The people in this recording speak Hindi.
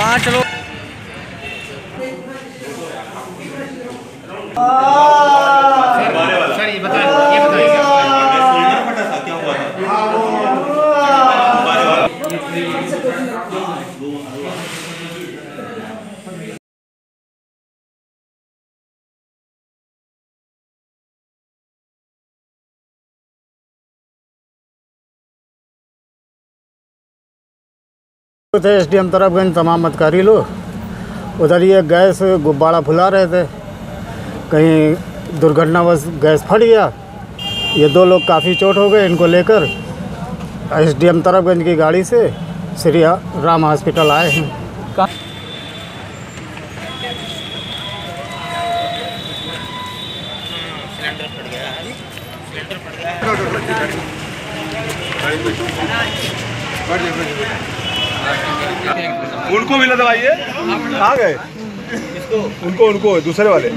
हाँ लोग। सर ये बताइए ये बताइए थे एस डी एम तरफगंज तमाम अधिकारी लोग, उधर ये गैस गुब्बारा फुला रहे थे। कहीं दुर्घटनावश गैस फट गया। ये दो लोग काफ़ी चोट हो गए इनको लेकर। एस डी एम तरफगंज की गाड़ी से श्री राम हॉस्पिटल आए हैं। उनको भी लगवाइए आ गए? उनको उनको दूसरे वाले।